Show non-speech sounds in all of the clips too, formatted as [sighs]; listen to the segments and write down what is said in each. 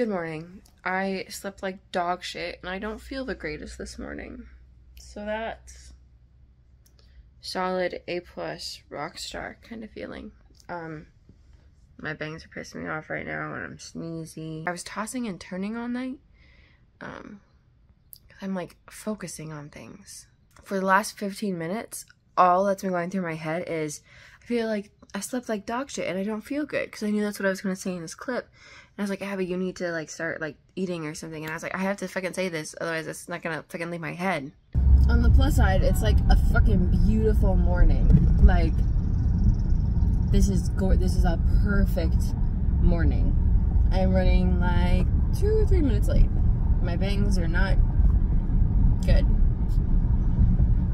Good morning. I slept like dog shit and I don't feel the greatest this morning. So that's solid A plus rock star kind of feeling. Um my bangs are pissing me off right now and I'm sneezy. I was tossing and turning all night. Um I'm like focusing on things. For the last 15 minutes, all that's been going through my head is I feel like I slept like dog shit and I don't feel good because I knew that's what I was going to say in this clip. I was like, Abbie, you need to like start like eating or something. And I was like, I have to fucking say this, otherwise it's not to fucking leave my head. On the plus side, it's like a fucking beautiful morning. Like, this is go this is a perfect morning. I'm running like two or three minutes late. My bangs are not good.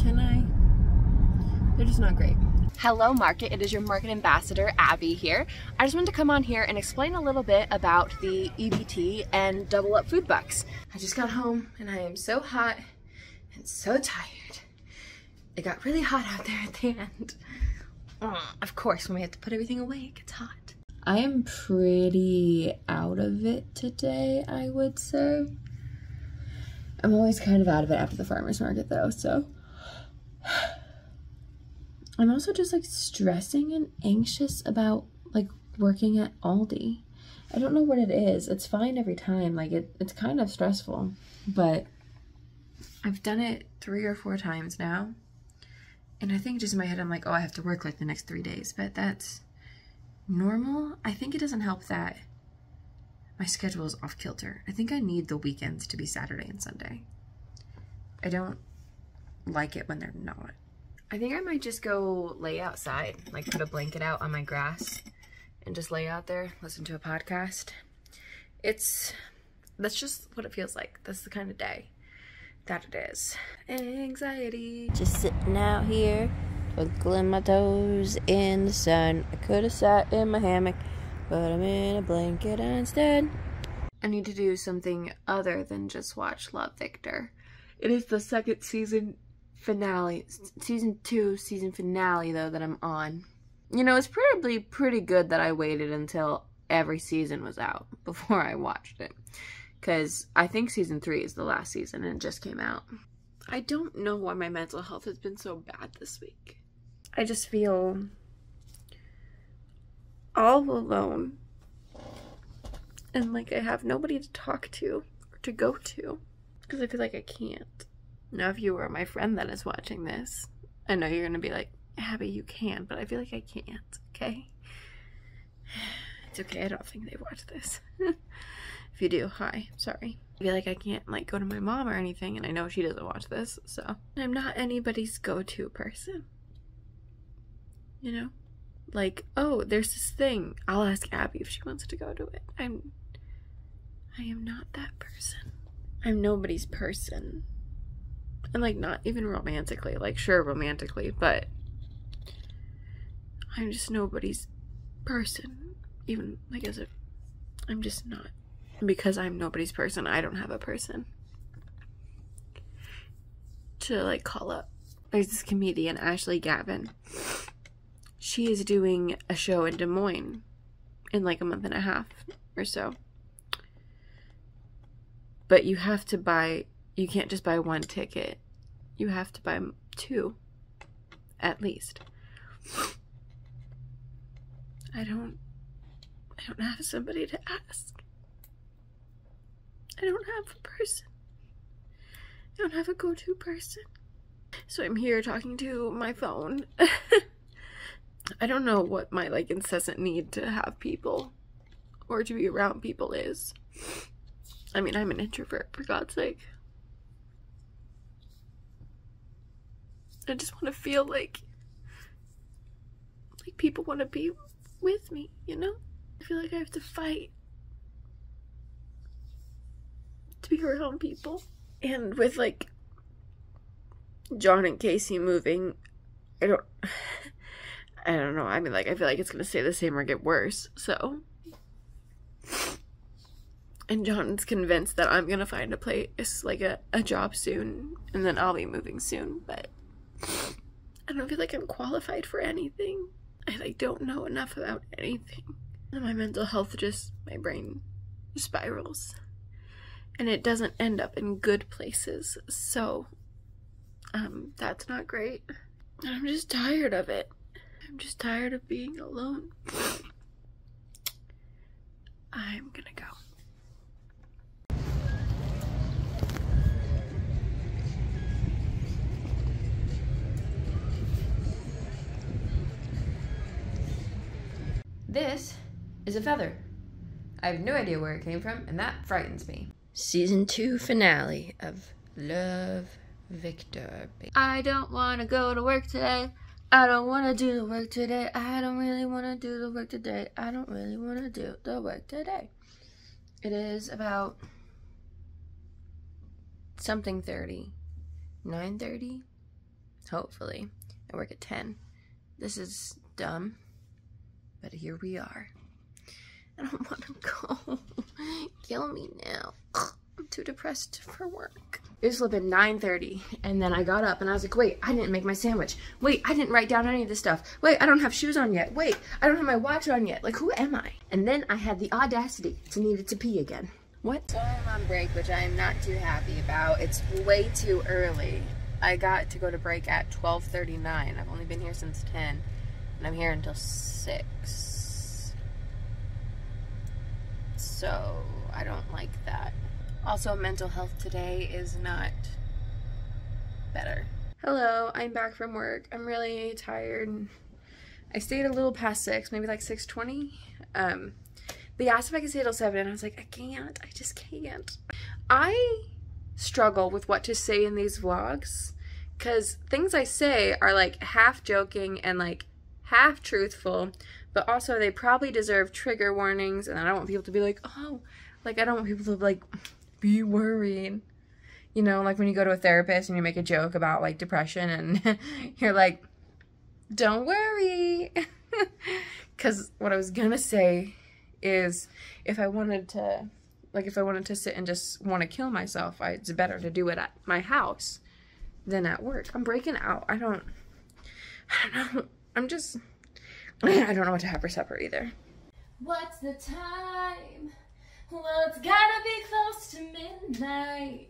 Can I? They're just not great. Hello market, it is your market ambassador Abbie here. I just wanted to come on here and explain a little bit about the EBT and double up food bucks. I just got home and I am so hot and so tired. It got really hot out there at the end. of course, when we have to put everything away, it gets hot. I am pretty out of it today, I would say. I'm always kind of out of it after the farmer's market though, so I'm also just like stressing and anxious about like working at Aldi. I don't know what it is. It's fine every time. Like it, it's kind of stressful, but I've done it three or four times now. And I think just in my head, I'm like, oh, I have to work like the next three days, but that's normal. I think it doesn't help that my schedule is off kilter. I think I need the weekends to be Saturday and Sunday. I don't like it when they're not. I think I might just go lay outside, like put a blanket out on my grass and just lay out there, listen to a podcast. It's, that's just what it feels like. That's the kind of day that it is. Anxiety. Just sitting out here, twinkling my toes in the sun. I could have sat in my hammock, but I'm in a blanket instead. I need to do something other than just watch Love Victor. It is the second season finale, season two, season finale though that I'm on. You know, it's probably pretty good that I waited until every season was out [laughs] before I watched it. Because I think season three is the last season and it just came out. I don't know why my mental health has been so bad this week. I just feel all alone. And like I have nobody to talk to or to go to. Because I feel like I can't. Now, if you were my friend that is watching this, I know you're to be like, Abbie, you can, but I feel like I can't, okay? [sighs] It's okay, I don't think they watch this. [laughs] if you do, hi, sorry. I feel like I can't, like, go to my mom or anything, and I know she doesn't watch this, so. I'm not anybody's go-to person. You know? Like, oh, there's this thing. I'll ask Abbie if she wants to go to it. I'm... I am not that person. I'm nobody's person and like not even romantically like sure romantically but i'm just nobody's person even like as a i'm just not because i'm nobody's person i don't have a person to like call up. There's this comedian ashley gavin. She is doing a show in des moines in like a month and a half or so. But you have to buy you can't just buy one ticket. You have to buy two, at least. I don't, I don't have somebody to ask. I don't have a person. I don't have a go-to person. So I'm here talking to my phone. [laughs] I don't know what my like incessant need to have people or to be around people is. I mean, I'm an introvert, for God's sake. I just want to feel like like people want to be with me, you know? I feel like I have to fight to be around people. And with like John and Casey moving, I don't [sighs] I don't know. I mean like I feel like it's going to stay the same or get worse. So and John's convinced that I'm gonna find a place, like a, a job soon, and then I'll be moving soon, but I don't feel like I'm qualified for anything. I like don't know enough about anything. And my mental health just my brain spirals and it doesn't end up in good places. So, um, that's not great. I'm just tired of it. I'm just tired of being alone. I'm gonna go. This is a feather. I have no idea where it came from, and that frightens me. Season 2 finale of Love Victor. I don't want to go to work today. I don't want to do the work today. I don't really want to do the work today. I don't really want to do the work today. It is about something 30. 9.30? Hopefully. I work at 10. This is dumb. But here we are. I don't want to go. Kill me now. I'm too depressed for work. It was been 9.30 and then I got up and I was like, wait, I didn't make my sandwich. Wait, I didn't write down any of this stuff. Wait, I don't have shoes on yet. Wait, I don't have my watch on yet. Like, who am I? And then I had the audacity to need it to pee again. What? So I'm on break, which I am not too happy about. It's way too early. I got to go to break at 12.39. I've only been here since 10 and I'm here until 6. So I don't like that. Also, mental health today is not better. Hello, I'm back from work. I'm really tired. I stayed a little past 6, maybe like 6.20. Um, they asked if I could stay till 7, and I was like, I can't. I just can't. I struggle with what to say in these vlogs because things I say are like half joking and like half truthful, but also they probably deserve trigger warnings, and I don't want people to be like, oh, like I don't want people to like be worried. You know, like when you go to a therapist and you make a joke about like depression and [laughs] you're like, don't worry. [laughs] Because what I was gonna say is if I wanted to, like, if I wanted to sit and just want to kill myself, I, it's better to do it at my house than at work. I'm breaking out. I don't, I don't know. I'm just, [clears throat] I don't know what to have for supper either. What's the time? Well, it's gotta be close to midnight.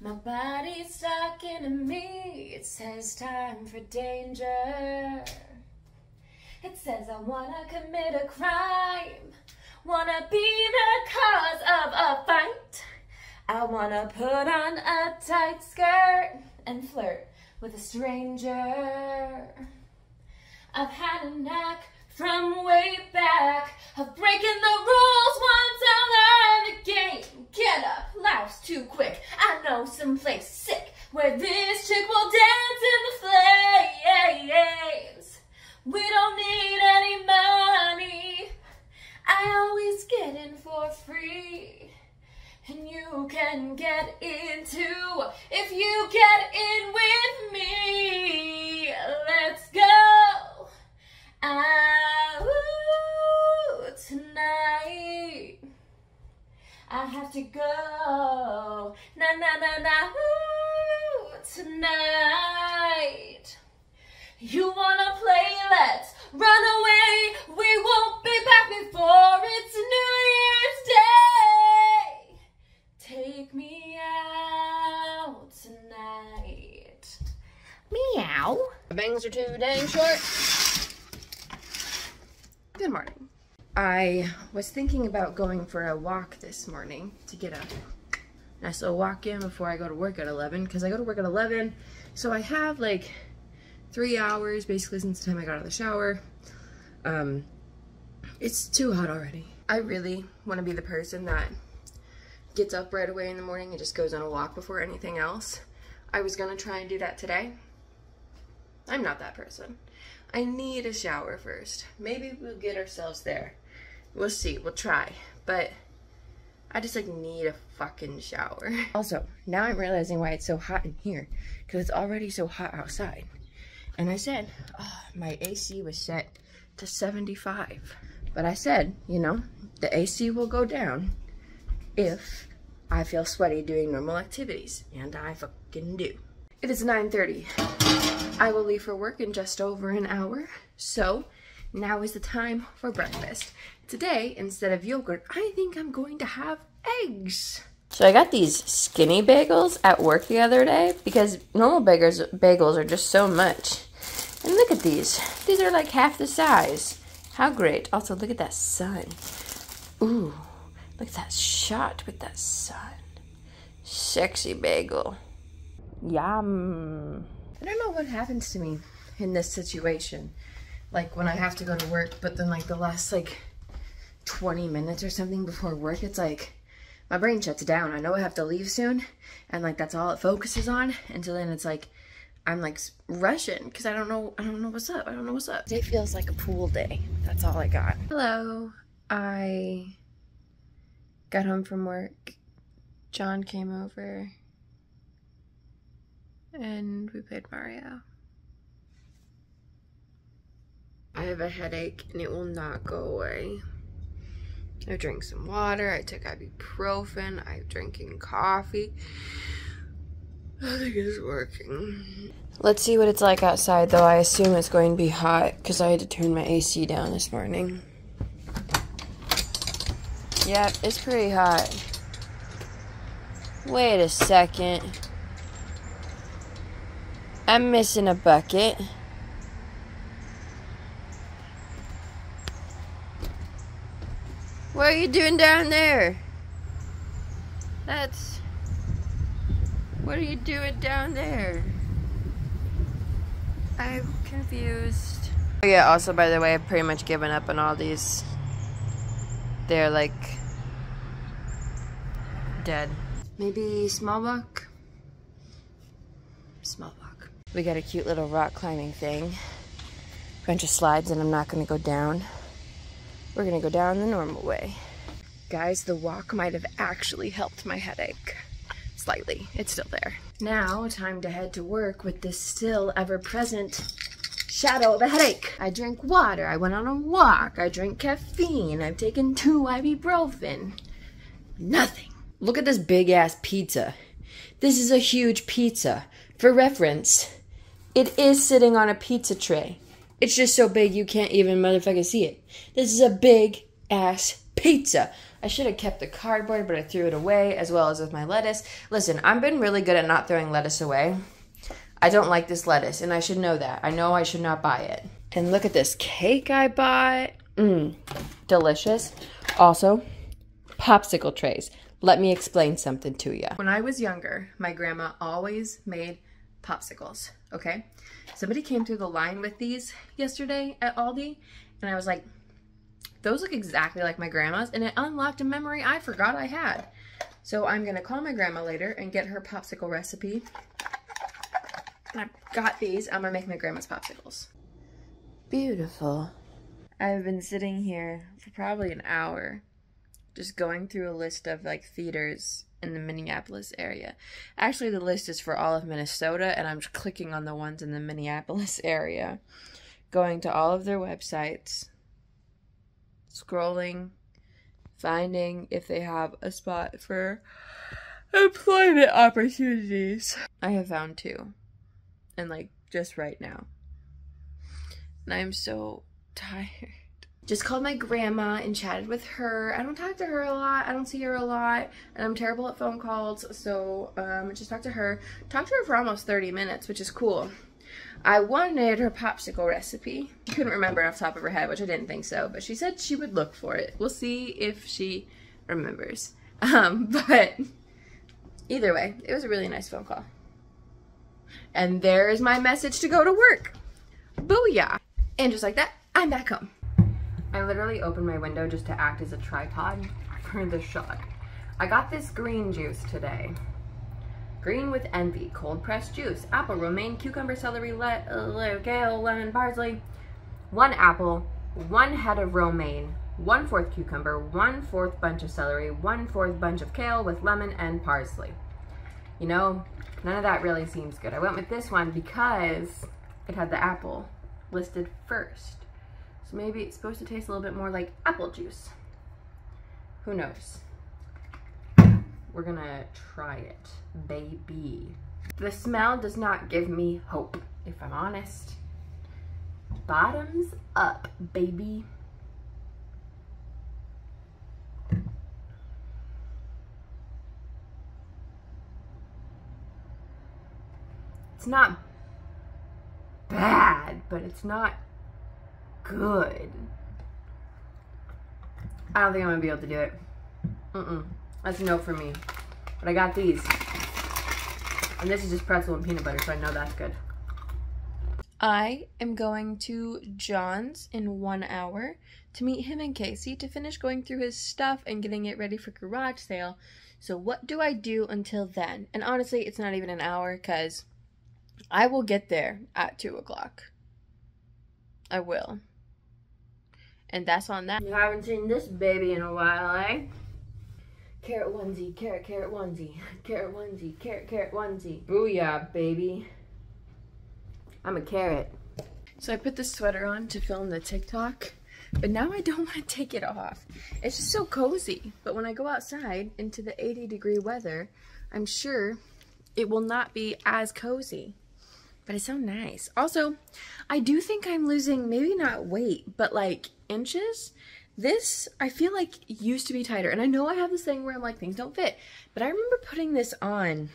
My body's talking to me. It says time for danger. It says I wanna commit a crime. Wanna be the cause of a fight. I wanna put on a tight skirt and flirt with a stranger. I've had a knack from way back of breaking the rules once I learned the game. Get up, life's too quick. I know some place sick where this chick will dance in the flames. We don't need any money. I always get in for free. And you can get in too if you get in with me. Ah, ooh, tonight. I have to go. Na na na na. Ooh, tonight. You wanna play? Let's run away. We won't be back before it's New Year's Day. Take me out tonight. Meow. The bangs are too dang short. Good morning. I was thinking about going for a walk this morning to get a nice little walk in before I go to work at 11 because I go to work at 11 so I have like three hours basically since the time I got out of the shower. Um, it's too hot already. I really want to be the person that gets up right away in the morning and just goes on a walk before anything else. I was gonna try and do that today. I'm not that person. I need a shower first. Maybe we'll get ourselves there. We'll see. We'll try. But I just like need a fucking shower. [laughs] Also, now I'm realizing why it's so hot in here because it's already so hot outside. And I said, oh, my AC was set to 75. But I said, you know, the AC will go down if I feel sweaty doing normal activities. And I fucking do. It is 9.30. I will leave for work in just over an hour. So now is the time for breakfast. today, instead of yogurt, I think I'm going to have eggs. So I got these skinny bagels at work the other day because normal bagels bagels are just so much. And look at these. These are like half the size. How great. Also, look at that sun. Ooh, look at that shot with that sun. Sexy bagel. Yum. I don't know what happens to me in this situation. Like when I have to go to work, but then like the last like 20 minutes or something before work, it's like my brain shuts down. I know I have to leave soon, and like that's all it focuses on. And so then it's like I'm like rushing because I don't know I don't know what's up. I don't know what's up. Today feels like a pool day. That's all I got. Hello. I got home from work. John came over and we played Mario. I have a headache and it will not go away. I drank some water, I took ibuprofen, I'm drinking coffee. Nothing is working. Let's see what it's like outside, though. I assume it's going to be hot because I had to turn my AC down this morning. Yep, it's pretty hot. Wait a second. I'm missing a bucket. What are you doing down there? That's. What are you doing down there? I'm confused. Oh yeah, also by the way, I've pretty much given up on all these. They're like dead. Maybe small buck? We got a cute little rock climbing thing. a Bunch of slides and I'm not gonna go down. We're gonna go down the normal way. Guys, the walk might have actually helped my headache. Slightly. It's still there. Now, time to head to work with this still ever present shadow of a headache. I drink water. I went on a walk. I drink caffeine. I've taken two ibuprofen. Nothing. Look at this big ass pizza. This is a huge pizza. For reference, it is sitting on a pizza tray. It's just so big you can't even motherfucking see it. This is a big ass pizza. I should have kept the cardboard, but I threw it away as well as with my lettuce. Listen, I've been really good at not throwing lettuce away. I don't like this lettuce, and I should know that. I know I should not buy it. And look at this cake I bought. Mmm, delicious. Also, popsicle trays. Let me explain something to you. When I was younger, my grandma always made popsicles, okay? Somebody came through the line with these yesterday at Aldi, and I was like, those look exactly like my grandma's, and it unlocked a memory I forgot I had. So I'm gonna call my grandma later and get her popsicle recipe. And I've got these. I'm gonna make my grandma's popsicles. Beautiful. I've been sitting here for probably an hour just going through a list of like theaters in the Minneapolis area. Actually, the list is for all of Minnesota, and I'm just clicking on the ones in the Minneapolis [laughs] area, going to all of their websites, scrolling, finding if they have a spot for employment opportunities. I have found two, and like just right now. And I'm so [laughs] tired just called my grandma and chatted with her. I don't talk to her a lot. I don't see her a lot. And I'm terrible at phone calls. So um, just talked to her. Talked to her for almost 30 minutes, which is cool. I wanted her popsicle recipe. She couldn't remember off top of her head, which I didn't think so. But she said she would look for it. We'll see if she remembers. [laughs] Um, but either way, it was a really nice phone call. And there is my message to go to work. Booyah. And just like that, I'm back home. I literally opened my window just to act as a tripod for the shot. I got this green juice today. Green with envy, cold pressed juice, apple, romaine, cucumber, celery, le le kale, lemon, parsley. One apple, one head of romaine, one fourth cucumber, one fourth bunch of celery, one fourth bunch of kale with lemon and parsley. You know, none of that really seems good. I went with this one because it had the apple listed first. So maybe it's supposed to taste a little bit more like apple juice. Who knows? We're gonna try it, baby. The smell does not give me hope, if I'm honest. Bottoms up, baby. It's not bad, but it's not good. I don't think I'm gonna be able to do it. Mm-mm. That's no for me. But I got these. And this is just pretzel and peanut butter, so I know that's good. I am going to John's in one hour to meet him and Casey to finish going through his stuff and getting it ready for garage sale. So, what do I do until then? And honestly, it's not even an hour because I will get there at 2 o'clock. I will. And that's on that. You haven't seen this baby in a while, eh? Carrot onesie, carrot, carrot onesie, [laughs] carrot onesie, carrot, carrot onesie. Booyah, baby. I'm a carrot. So I put this sweater on to film the TikTok, but now I don't [laughs] want to take it off. It's just so cozy. But when I go outside into the 80 degree weather, I'm sure it will not be as cozy. But it's so nice. Also, I do think I'm losing maybe not weight, but like inches. This, I feel like, used to be tighter. And I know I have this thing where I'm like, things don't fit. But I remember putting this on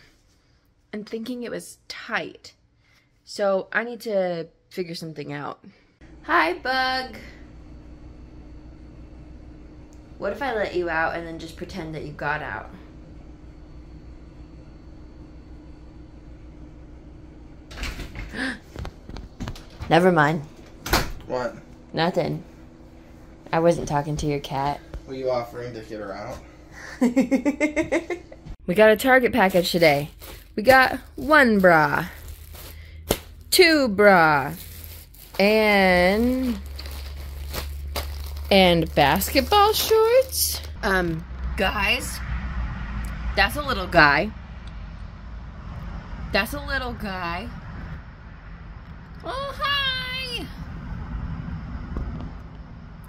and thinking it was tight. So I need to figure something out. Hi, Bug. What if I let you out and then just pretend that you got out? Never mind. What? Nothing. I wasn't talking to your cat. Were you offering to get her out? [laughs] we got a Target package today. We got one bra, two bra, and and basketball shorts. Um, guys, that's a little guy. That's a little guy. Oh hi.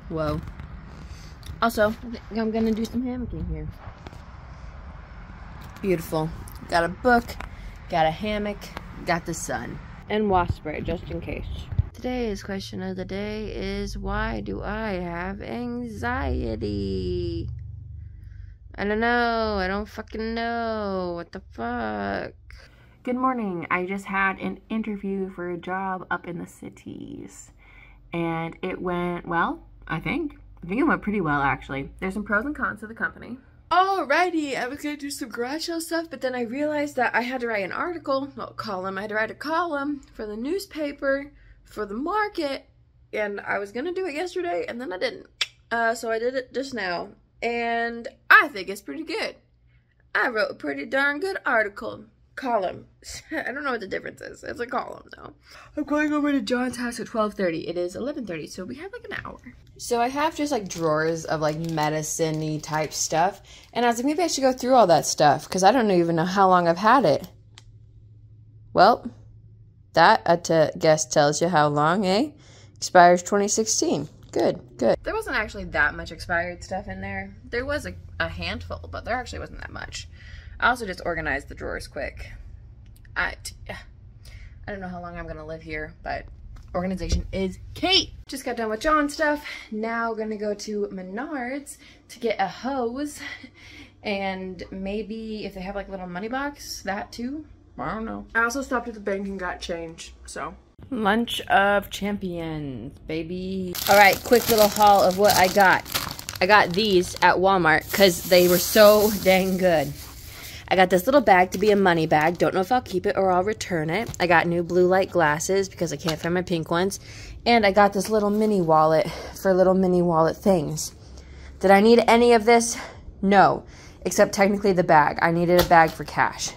Whoa. Also, I I'm gonna do some hammocking here. Beautiful. Got a book, got a hammock, got the sun, and wasp spray just in case. Today's question of the day is why do I have anxiety? I don't know. I don't fucking know. What the fuck? Good morning. I just had an interview for a job up in the cities. And it went well, I think. I think it went pretty well, actually. There's some pros and cons to the company. Alrighty, I was gonna do some garage sale stuff, but then I realized that I had to write an article, well, column. I had to write a column for the newspaper, for the market, and I was gonna do it yesterday, and then I didn't. Uh, so I did it just now, and I think it's pretty good. I wrote a pretty darn good article. Column. [laughs] I don't know what the difference is. It's a column though. I'm going over to John's house at 12:30. It is 11:30, so we have like an hour. So I have just like drawers of like medicine-y type stuff, and I was like, maybe I should go through all that stuff because I don't even know how long I've had it. Well, that I t- guess tells you how long, eh? Expires 2016. Good, good. There wasn't actually that much expired stuff in there. There was a, a handful, but there actually wasn't that much. I also just organized the drawers quick. I, [sighs] I don't know how long I'm gonna live here, but organization is key. Just got done with John stuff. Now gonna go to Menards to get a hose [laughs] and maybe if they have like a little money box, that too. I don't know. I also stopped at the bank and got change, so. Lunch of champions, baby. All right, quick little haul of what I got. I got these at Walmart because they were so dang good. I got this little bag to be a money bag. Don't know if I'll keep it or I'll return it. I got new blue light glasses because I can't find my pink ones. And I got this little mini wallet for little mini wallet things. Did I need any of this? No, except technically the bag. I needed a bag for cash.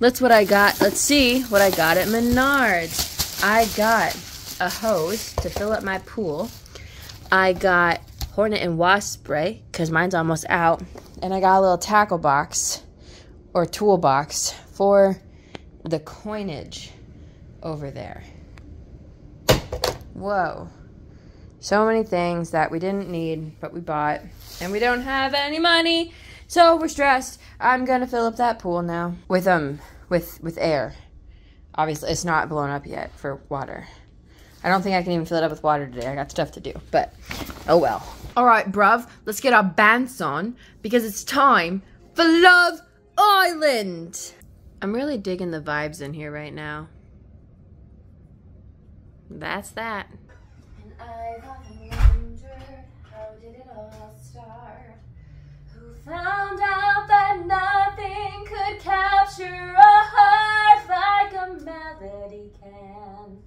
That's what I got. Let's see what I got at Menards. I got a hose to fill up my pool. I got hornet and wasp spray because mine's almost out. And I got a little tackle box or toolbox for the coinage over there. Whoa. So many things that we didn't need, but we bought. And we don't have any money. So we're stressed. I'm gonna fill up that pool now. With um with with air. Obviously it's not blown up yet for water. I don't think I can even fill it up with water today. I got stuff to do. But oh well. Alright, bruv, let's get our bands on because it's time for Love Island. I'm really digging the vibes in here right now. that's that. And I've often wondered how did it all start? Who found out that nothing could capture a heart like a melody can?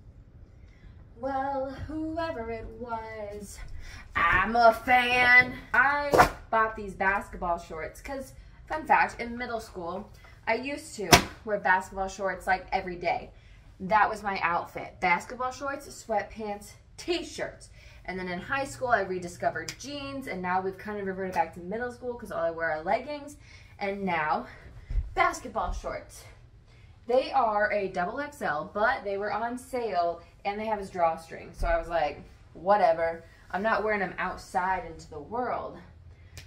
Well, whoever it was, I'm a fan. I bought these basketball shorts because, fun fact, in middle school, I used to wear basketball shorts like every day. That was my outfit basketball shorts, sweatpants, t shirts. And then in high school, I rediscovered jeans, and now we've kind of reverted back to middle school because all I wear are leggings. And now, basketball shorts. They are a double XL, but they were on sale and they have a drawstring. So I was like, whatever. I'm not wearing them outside into the world.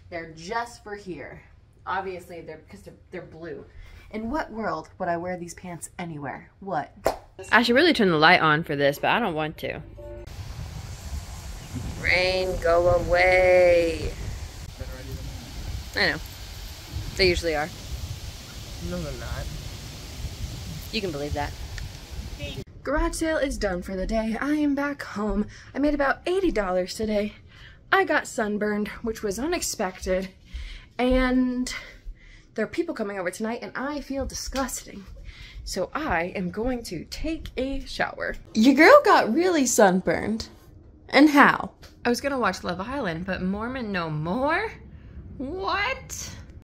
They're just for here. Obviously, they're because they're, they're blue. In what world would I wear these pants anywhere? What? I should really turn the light on for this, but I don't want to. Rain, go away. I know. They usually are. No, they're not. You can believe that. Garage sale is done for the day. I am back home. I made about $80 today. I got sunburned, which was unexpected. And there are people coming over tonight, and I feel disgusting. So I am going to take a shower. Your girl got really sunburned. And how? I was gonna watch Love Island, but Mormon no more? What?